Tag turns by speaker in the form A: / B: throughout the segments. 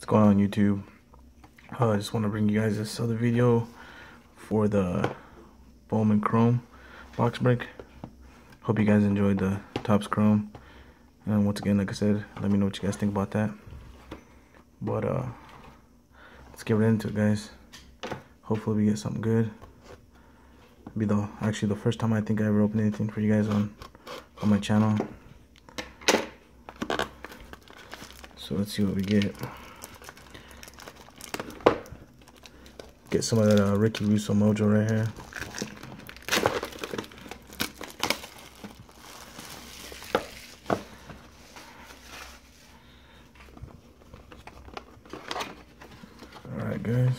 A: What's going on YouTube? Uh, I just want to bring you guys this other video for the Bowman Chrome box break. Hope you guys enjoyed the Topps Chrome. And once again, like I said, let me know what you guys think about that. But uh, let's get right into it, guys. Hopefully we get something good. Be the actually the first time I think I ever opened anything for you guys on on my channel. So let's see what we get. Get some of that uh, Ricky Russo mojo right here. Alright guys.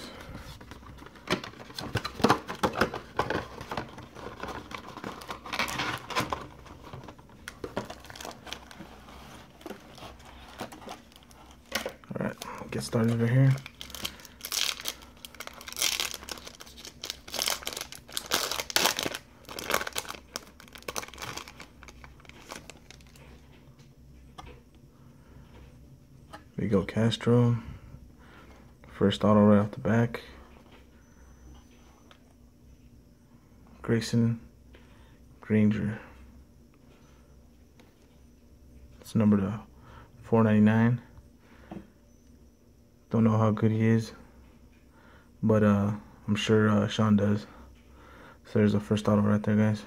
A: Alright, get started over here. We go Castro. First auto right off the back. Grayson Greiner. It's number to 499. Don't know how good he is, but uh, I'm sure uh, Sean does. So there's the first auto right there, guys.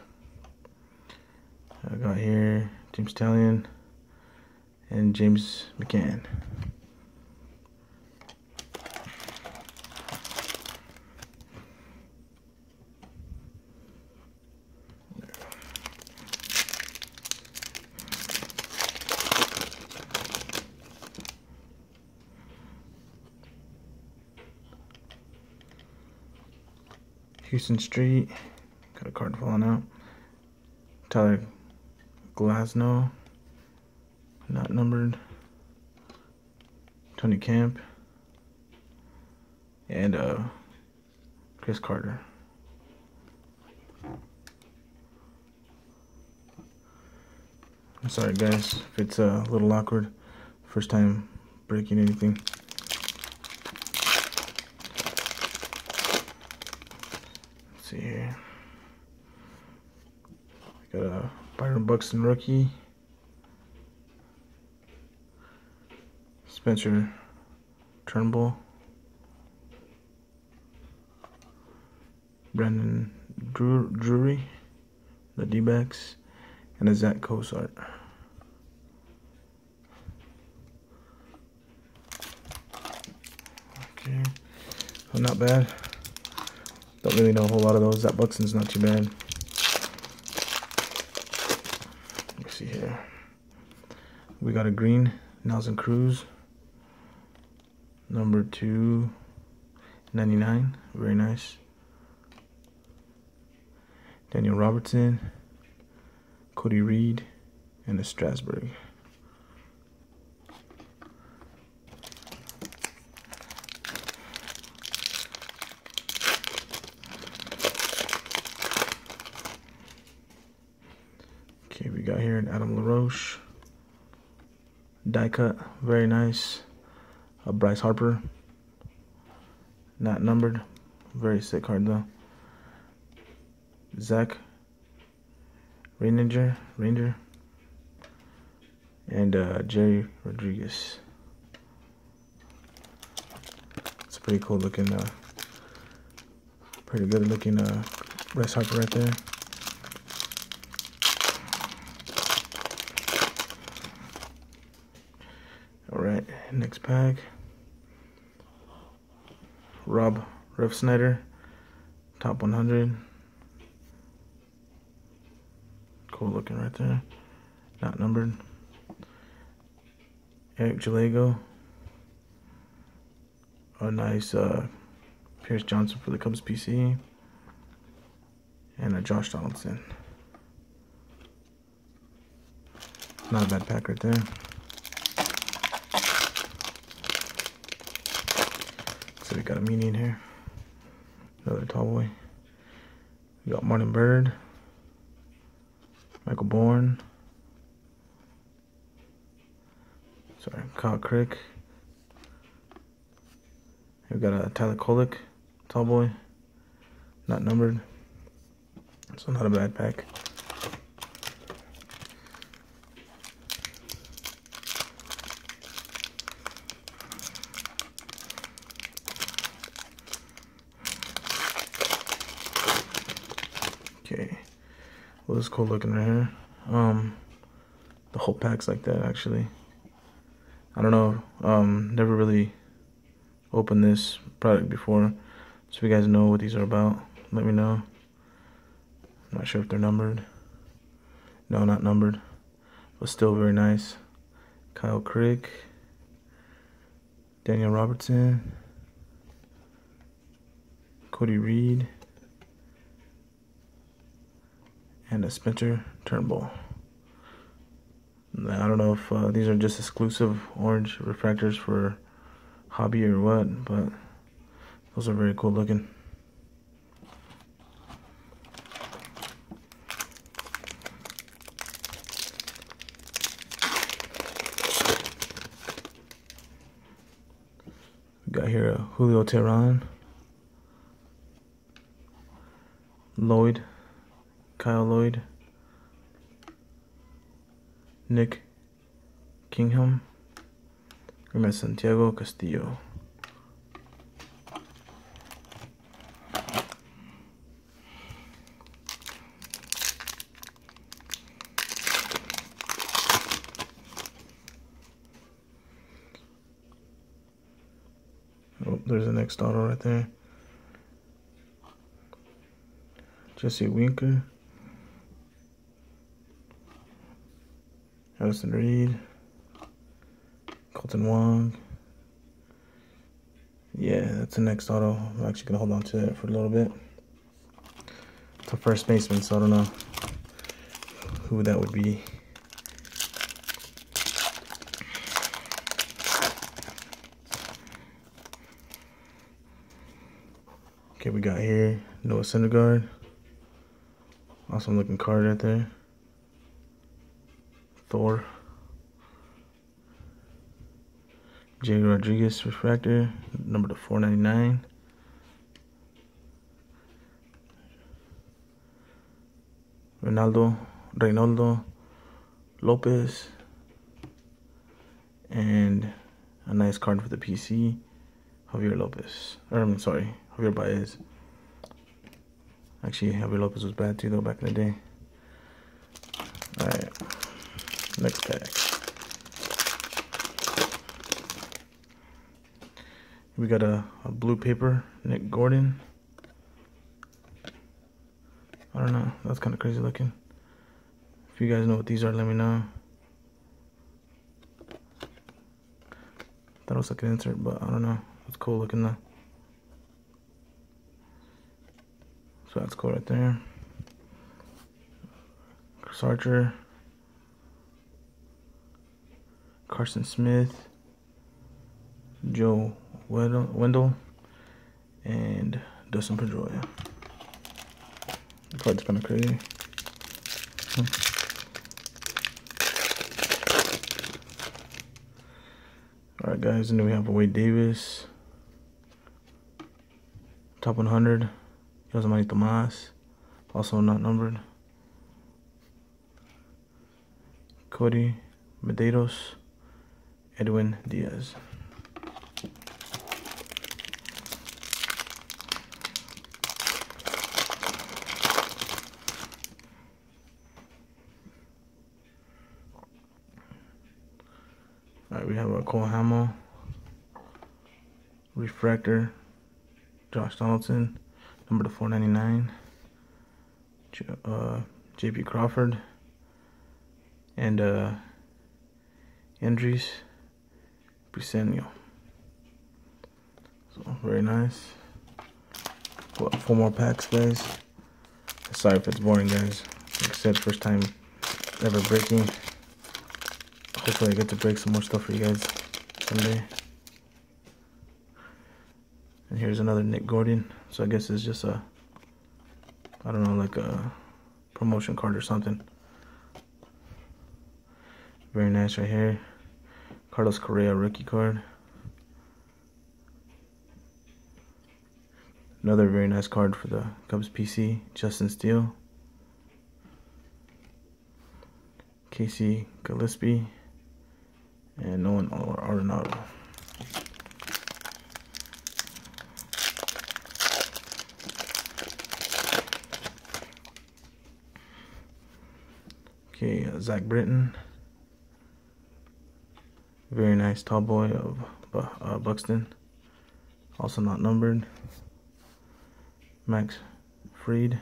A: I got here James Taillon and James McCann. Huston Street. Got a card falling out. Tyler Glasnow. Not numbered. Tony Camp. And uh, Chris Carter. I'm sorry guys if it's uh, a little awkward. First time breaking anything. Let's see here. Got a Byron Buxton rookie. Spencer Turnbull. Brandon Drew Drury, the D-backs, and a Zach Cozart. Okay, well, not bad. Don't really know a whole lot of those. That Buxton's not too bad. Let's see here. We got a green Nelson Cruz, number two ninety nine. Very nice. Daniel Robertson, Cody Reed, and a Strasburg. Okay, we got here an Adam LaRoche. Die cut, very nice. A Bryce Harper. Not numbered. Very sick card though. Zach Ranger, Ranger, and uh, Jerry Rodriguez. It's a pretty cool looking, uh, pretty good looking uh, Bryce Harper right there. All right, next pack. Rob Refsnyder, top 100. Cool looking right there. Not numbered. Eric Jalego. A nice uh, Pierce Johnson for the Cubs PC. And a Josh Donaldson. Not a bad pack right there. So we got a meanie in here. Another tall boy. We got Martin Bird. Michael Bourn. Sorry, Kyle Crick. We got a Tyler Kolek, tall boy, not numbered, so not a bad pack. Okay, this cool looking right here. Um, the whole pack's like that actually. I don't know. Um, never really opened this product before, so if you guys know what these are about, let me know. I'm not sure if they're numbered. No, not numbered, but still very nice. Kyle Crick, Daniel Robertson, Cody Reed and a Spencer Turnbull. I don't know if uh, these are just exclusive orange refractors for hobby or what, but those are very cool looking. We got here a Julio Teheran, Lloyd Kyle Lloyd, Nick Kingham, and Santiago Castillo. Oh, there's the next auto right there. Jesse Winker. Addison Reed, Kolten Wong. Yeah, that's the next auto. I'm actually gonna hold on to that for a little bit. It's a first baseman, so I don't know who that would be. Okay, we got here Noah Syndergaard. Awesome looking card right there. Thor. Jay Rodriguez refractor, number to 499. Ronaldo, Reynaldo Lopez, and a nice card for the PC, Javier Lopez. Or, I'm sorry, Javier Baez. Actually, Javier Lopez was bad too, though, back in the day. Alright. Next pack. We got a, a blue paper, Nick Gordon. I don't know, that's kind of crazy looking. If you guys know what these are, let me know. That was like an insert, but I don't know. It's cool looking though. So that's cool right there. Chris Archer. Carson Smith, Joe Wendle, and Dustin Pedroia. The card's kind of crazy. Alright guys, and then we have Wade Davis. Top 100. Yasmani Tomas. Also not numbered. Kodi Medeiros. Edwin Diaz. All right, we have a Cole Hamel, Refractor, Josh Donaldson, number to 499, uh, JP Crawford, and uh. Briseño. So very nice. Four more packs, guys. Sorry if it's boring, guys. Like I said, first time ever breaking. Hopefully I get to break some more stuff for you guys someday. And here's another Nick Gordon. So I guess it's just a, I don't know, like a promotion card or something. Very nice right here. Carlos Correa rookie card. Another very nice card for the Cubs PC, Justin Steele. Casey Gillaspie. And Nolan Arenado. Okay, uh, Zach Britton. Very nice tall boy of uh, Buxton. Also not numbered. Max Fried.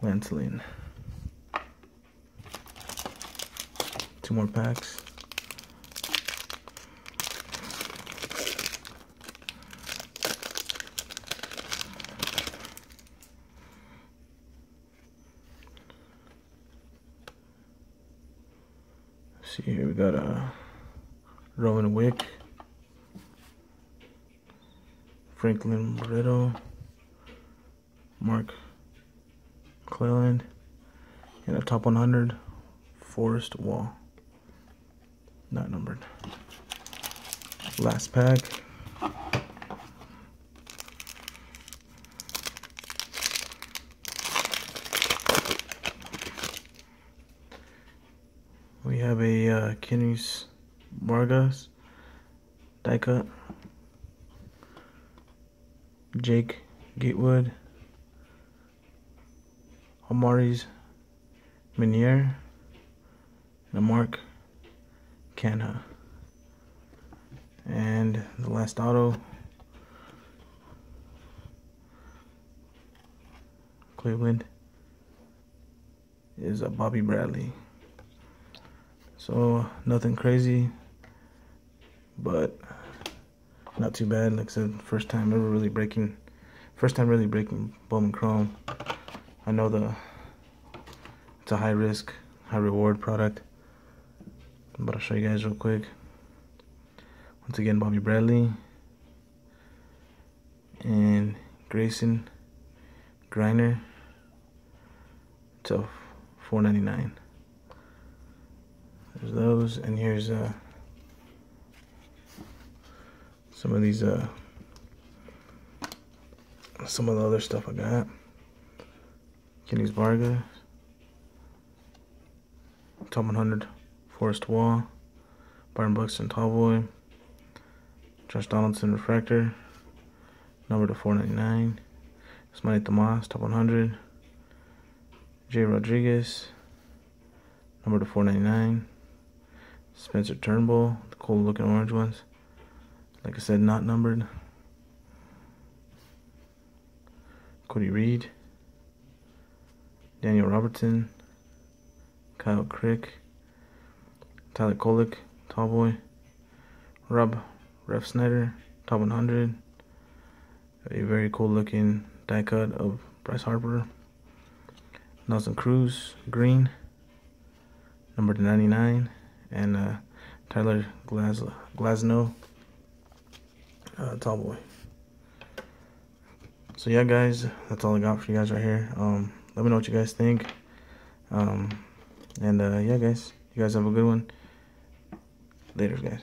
A: Lancelin. Two more packs. see here, we got a uh, Rowan Wick, Franklin Barreto, Mark Cleland, and a top 100 Forrest Wall. Not numbered. Last pack. We have a uh, Kenny's Vargas cut. Jake Gatewood. Amaurys Minier. And Mark Canha. And the last auto. Cleveland is a Bobby Bradley. So nothing crazy, but not too bad. Like I said, first time ever really breaking, first time really breaking Bowman Chrome. I know the it's a high risk, high reward product, but I'll show you guys real quick. Once again, Bobby Bradley and Grayson Greiner to 4.99. There's those, and here's uh, some of these, uh, some of the other stuff I got. Kennys Vargas, Tom 100, Forrest Wall, Byron Buxton, Tallboy, Josh Donaldson, Refractor, number to 499, Smiley Tomas, top 100, Jay Rodriguez, number to 499. Spencer Turnbull, the cool looking orange ones. Like I said, not numbered. Cody Reed, Daniel Robertson, Kyle Crick, Tyler Kolek, Tallboy, Rob Refsnyder, top 100. A very cool looking die cut of Bryce Harper. Nelson Cruz, green, number to 99 and uh, Tyler Glas Glasnow, uh, tall boy. So yeah, guys, that's all I got for you guys right here. Um, let me know what you guys think. Um, and uh, yeah, guys, you guys have a good one. Later, guys.